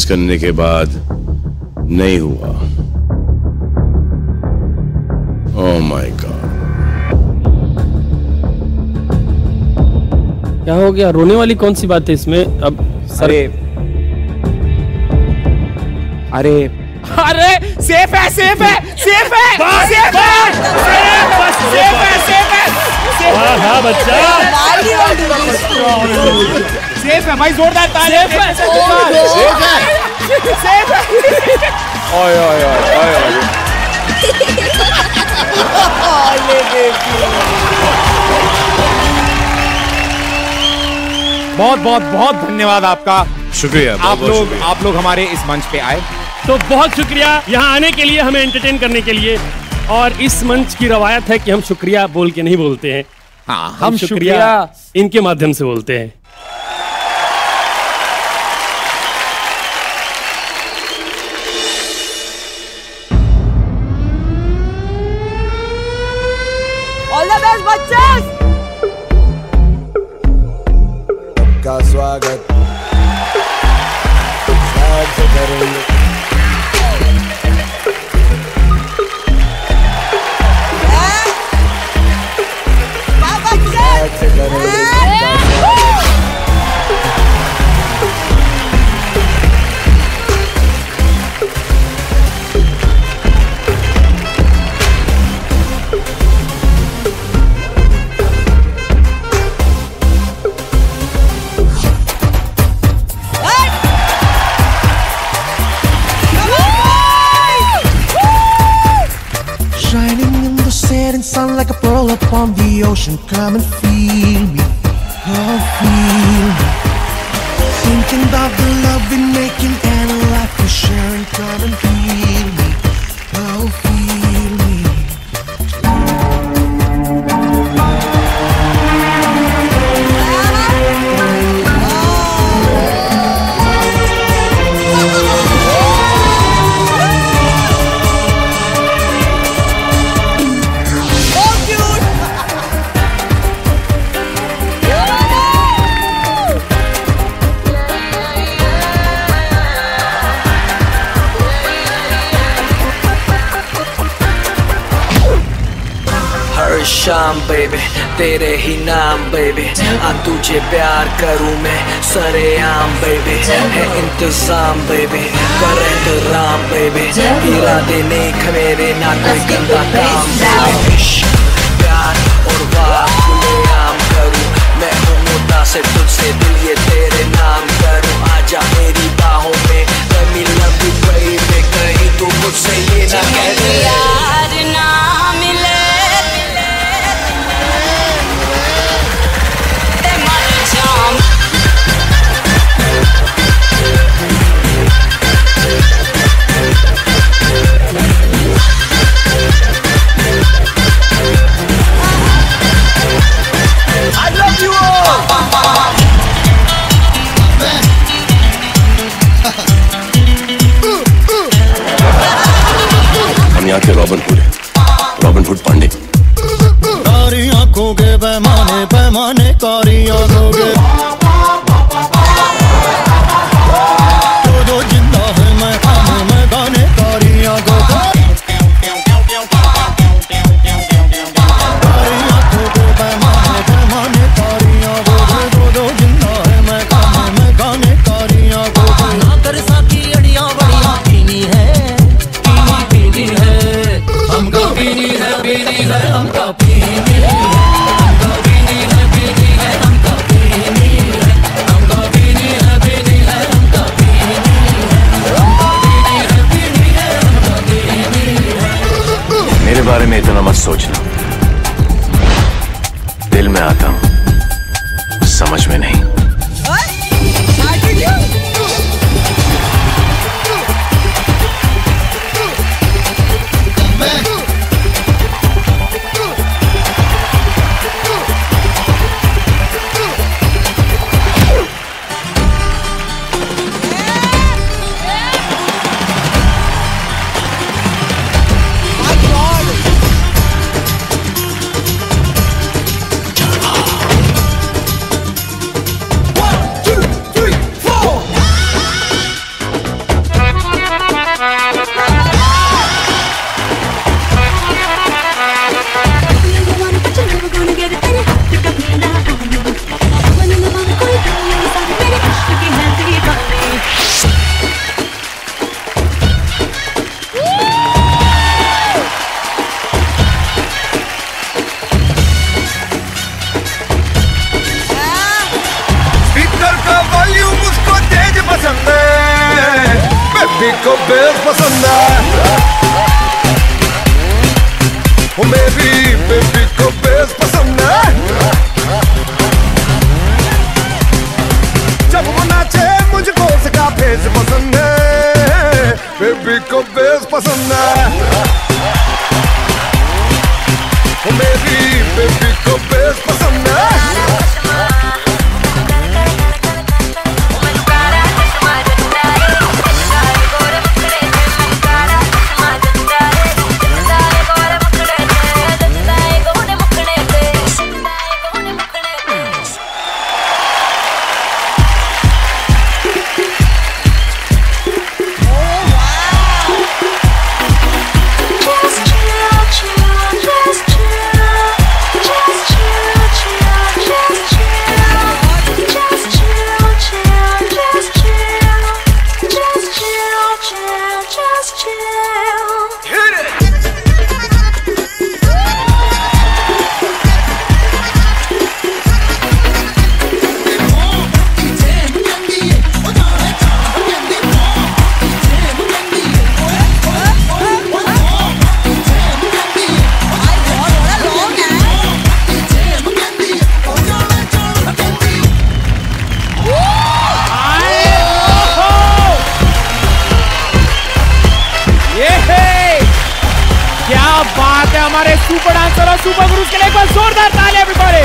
Dance करने के बाद नहीं हुआ ओह माय गॉड क्या हो गया रोने वाली कौन सी बात है इसमें अब सर अरे अरे अरे सेफ़ है सेफ़ है सेफ़ है सेफ़ है सेफ़ है सेफ़ है हाँ हाँ बच्चा सेफ़ है भाई जोरदार ताली सेफ़ है। सेफ़ है। सेफ़ है। ओए ओए ओए ओए ओए। बहुत बहुत बहुत धन्यवाद आपका। शुक्रिया आप लोग शुक्रिया। आप लोग हमारे इस मंच पे आए। तो बहुत शुक्रिया यहाँ आने के लिए हमें एंटरटेन करने के लिए। और इस मंच की रवायत है कि हम शुक्रिया बोल के नहीं बोलते हैं। हाँ हम हम शुक्रिया, शुक्रिया। इनके माध्यम से बोलते हैं। ऑल द बेस्ट का स्वागत स्वागत से करेंगे से करेंगे sun like a pearl upon the ocean. Come and feel me, oh feel me. Thinking about the love we're making and a life we're sharing. Come and शाम बेबे तेरे ही नाम बेबे आ तुझे प्यार करूँ मैं सरेआम बेबी है इंतज़ाम बेबी कर एहतराम बेबी इरादे नेक मेरे ना कोई गंदा काम। प्यार और बात खुलेआम करूँ। मैं हूँ मुद्दा से तुझसे दिल ये तेरे नाम करूँ। आजा मेरी बाहों में you कहीं तू मुझसे ये ना कह। दे पसंद है। ओ मेरी बेबी को बेस पसंद है। जब वो नाचे, मुझको उसका फेस पसंद है। बेबी को बेस पसंद है। हमारे सुपर डांसर और सुपर गुरुज के लिए एक बार जोरदार ताली everybody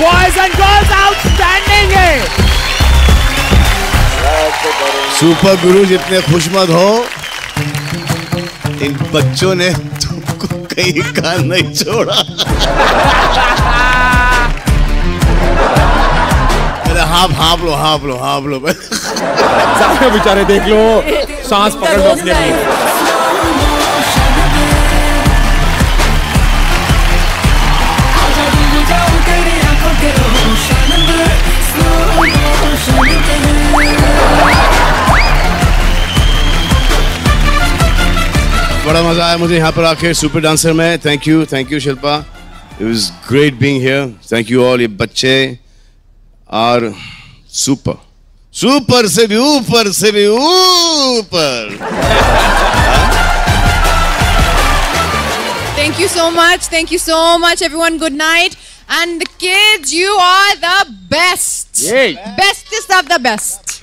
boys and girls outstanding है। सुपर गुरु जितने खुश मत हो इन बच्चों ने तुमको कहीं का नहीं छोड़ा। अरे हाफ़ हाफ़ लो हाफ़ लो हाफ़ लो। बेचारे देख लो सांस पकड़ लो अपने अपनी बड़ा मज़ा आया मुझे यहाँ पर आके सुपर डांसर में। Thank you thank you Shilpa. It was great being here thank you all ये बच्चे आर सुपर सुपर से भी ऊपर से भी ऊपर। Thank you so much thank you so much everyone good night and kids you are the best bestest of the best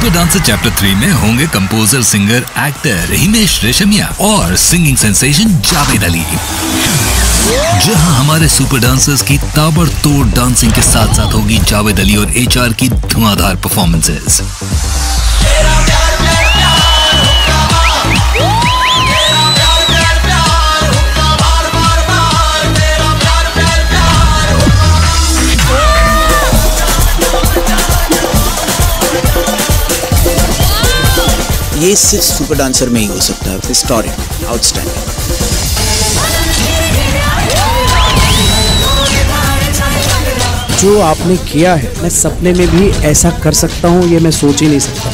super dancer chapter three में होंगे composer singer actor Himesh Reshammiya और singing sensation Javed Ali जहाँ हमारे super dancers की ताबड़तोड़ dancing के साथ साथ होगी जावेद अली और एचआर की धुआंधार परफॉर्मेंसेस ये सिर्फ़ सुपर डांसर में ही हो सकता है हिस्टोरिक आउटस्टैंडिंग जो आपने किया है, मैं सपने में भी ऐसा कर सकता हूँ, ये मैं सोच ही नहीं सकता।